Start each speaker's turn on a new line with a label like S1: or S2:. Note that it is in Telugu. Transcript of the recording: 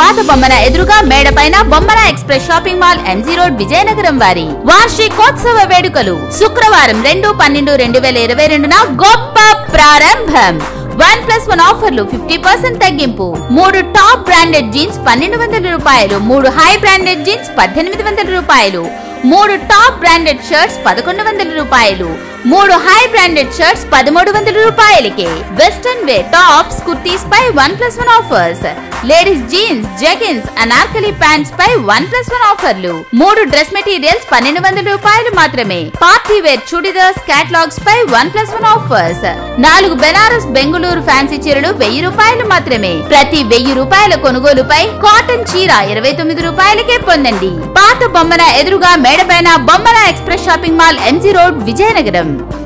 S1: పాత బొమ్మన ఎదురుగా మేడపైన Bommana express shopping mall MG road Vizianagaram వారి వార్షికోత్సవ వేడుకలు. శుక్రవారం రెండు పన్నెండు రెండు వేల ఇరవై రెండున గొప్ప ప్రారంభం. వన్ ప్లస్ వన్ ఆఫర్లు ఫిఫ్టీ పర్సెంట్ తగ్గింపు. మూడు టాప్ బ్రాండెడ్ జీన్స్ పన్నెండు వందల రూపాయలు మూడు హై బ్రాండెడ్ జీన్స్ పద్దెనిమిది వందల రూపాయలు మూడు టాప్ బ్రాండెడ్ షర్ట్స్ పదకొండు వందల రూపాయలు మూడు హై బ్రాండెడ్ షర్ట్స్ పదమూడు వందల రూపాయలకే. వెస్టర్న్ వే టాప్స్ కుర్తీస్ పై one plus one offers ladies jeans jeggings anarkali pants పై వన్ ప్లస్ వన్ ఆఫర్లు మూడు డ్రెస్ మెటీరియల్స్ పన్నెండు వందల రూపాయలు మాత్రమే. పార్టీ వేర్ చుడిదార్స్ కేటలాగ్స్ పై వన్ ప్లస్ వన్ ఆఫర్స్ నాలుగు బెనారస్ బెంగుళూరు ఫ్యాన్సీ చీరలు వెయ్యి రూపాయలు మాత్రమే. ప్రతి వెయ్యి రూపాయల కొనుగోలుపై కాటన్ చీర ఇరవై తొమ్మిది రూపాయలకే పొందండి. పాత బొమ్మన ఎదురుగా మేడపైన Bommana express shopping mall MG road Vizianagaram. One.